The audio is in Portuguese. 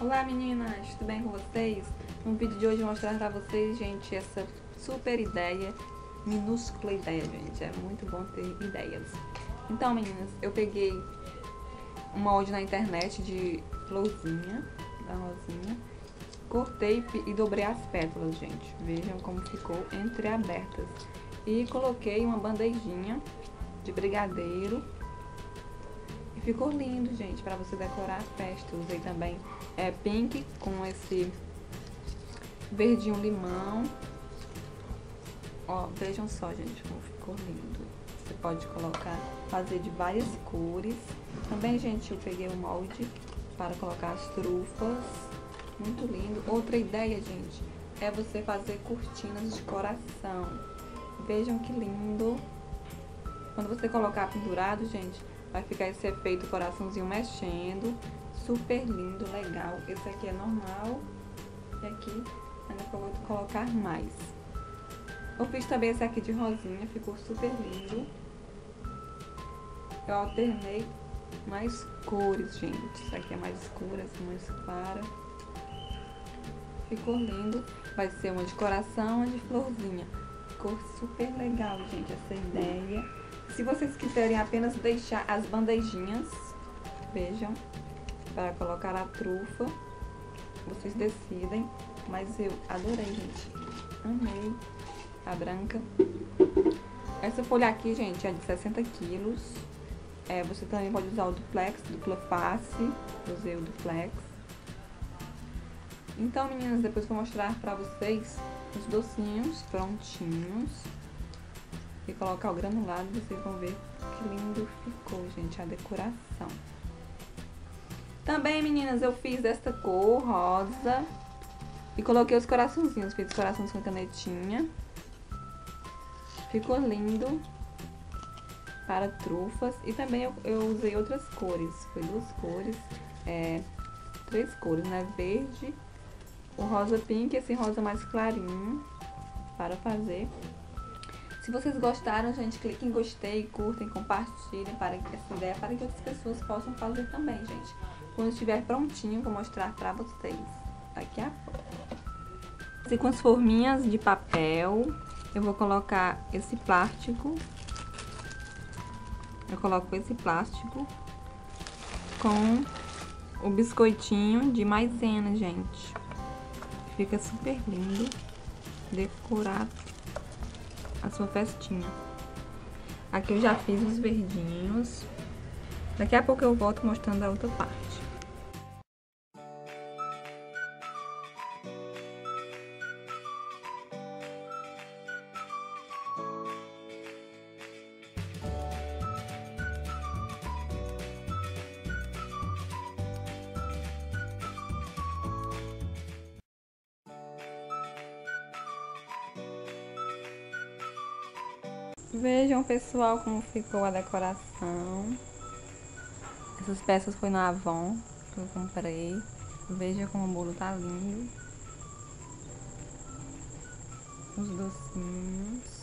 Olá meninas, tudo bem com vocês? No vídeo de hoje vou mostrar pra vocês, gente, essa super ideia, minúscula ideia, gente. É muito bom ter ideias. Então, meninas, eu peguei um molde na internet de florzinha, da rosinha. Cortei e dobrei as pétalas, gente. Vejam como ficou entreabertas. E coloquei uma bandejinha de brigadeiro. E ficou lindo, gente, pra você decorar a festa. Usei também é, pink com esse verdinho limão. Ó, vejam só, gente, como ficou lindo. Você pode colocar, fazer de várias cores. Também, gente, eu peguei o um molde para colocar as trufas. Muito lindo. Outra ideia, gente, é você fazer cortinas de coração. Vejam que lindo. Quando você colocar pendurado, gente, vai ficar esse efeito coraçãozinho mexendo. Super lindo, legal. Esse aqui é normal. E aqui ainda vou colocar mais. Eu fiz também esse aqui de rosinha, ficou super lindo. Eu alternei mais cores, gente. Essa aqui é mais escura, é mais clara. Ficou lindo. Vai ser uma de coração, uma de florzinha. Ficou super legal, gente, essa ideia. Se vocês quiserem apenas deixar as bandejinhas, vejam, para colocar a trufa, vocês decidem. Mas eu adorei, gente. Amei a branca. Essa folha aqui, gente, é de 60 quilos. É, você também pode usar o duplex, dupla face. Usei o duplex. Então, meninas, depois vou mostrar pra vocês os docinhos prontinhos. E colocar o granulado, vocês vão ver que lindo ficou, gente, a decoração. Também, meninas, eu fiz esta cor rosa. E coloquei os coraçãozinhos, fiz corações com canetinha. Ficou lindo para trufas. E também eu, eu usei outras cores. Foi duas cores, é, três cores, né? Verde, o rosa pink esse rosa mais clarinho para fazer. Se vocês gostaram, gente, clique em gostei, curtem, compartilhem para essa ideia para que outras pessoas possam fazer também, gente. Quando estiver prontinho, vou mostrar para vocês daqui a pouco. E com as forminhas de papel, eu vou colocar esse plástico. Eu coloco esse plástico com o biscoitinho de maisena, gente. Fica super lindo decorar a sua festinha. Aqui eu já fiz os verdinhos. Daqui a pouco eu volto mostrando a outra parte. Vejam, pessoal, como ficou a decoração. Essas peças foi na Avon que eu comprei. Veja como o bolo tá lindo. Os docinhos.